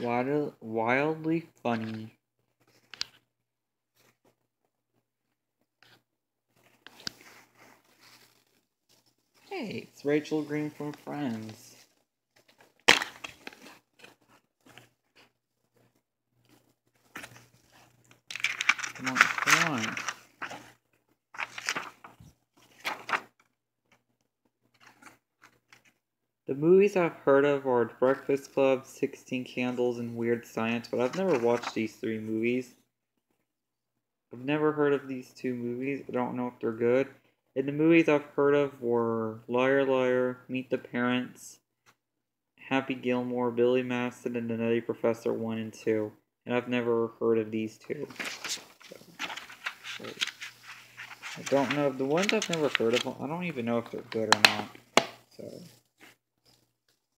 Wild, wildly funny. Hey, it's Rachel Green from Friends. Come on, come on. The movies I've heard of are Breakfast Club, 16 Candles, and Weird Science, but I've never watched these three movies. I've never heard of these two movies. I don't know if they're good. And the movies I've heard of were Liar Liar, Meet the Parents, Happy Gilmore, Billy Madison, and The Nutty Professor 1 and 2. And I've never heard of these two. So, I don't know. The ones I've never heard of, I don't even know if they're good or not. So.